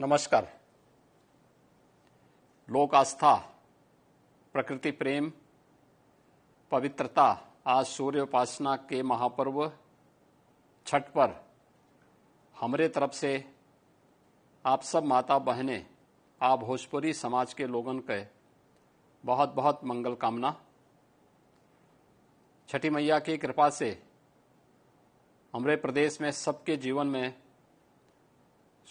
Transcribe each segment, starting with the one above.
नमस्कार। लोक आस्था, प्रकृति प्रेम, पवित्रता आज सूर्य उपासना के महापर्व छठ पर हमारे तरफ़ से आप सब माता बहनें, आप भोजपुरी समाज के लोगों के बहुत बहुत मंगल कामना। छठी मैया की कृपा से हमारे प्रदेश में सबके जीवन में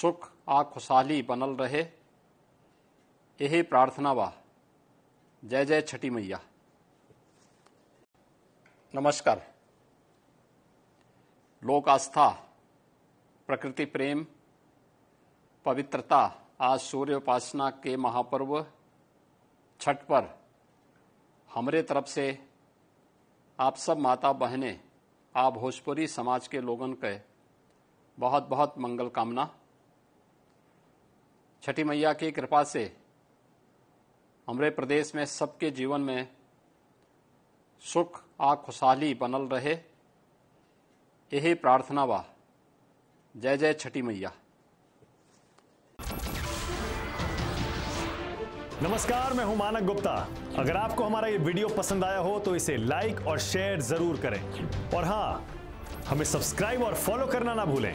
सुख आ खुशहाली बनल रहे। यही प्रार्थना बा जय जय छठी मैया। नमस्कार। लोक आस्था प्रकृति प्रेम, पवित्रता आज सूर्य उपासना के महापर्व छठ पर हमारे तरफ़ से आप सब माता बहनें, आप भोजपुरी समाज के लोगों के बहुत बहुत मंगल कामना। छठी मैया की कृपा से हमारे प्रदेश में सबके जीवन में सुख आ खुशहाली बनल रहे। यही प्रार्थना बा। जय जय छठी मैया। नमस्कार, मैं हूँ मानक गुप्ता। अगर आपको हमारा ये वीडियो पसंद आया हो तो इसे लाइक और शेयर ज़रूर करें। और हाँ, हमें सब्सक्राइब और फॉलो करना ना भूलें।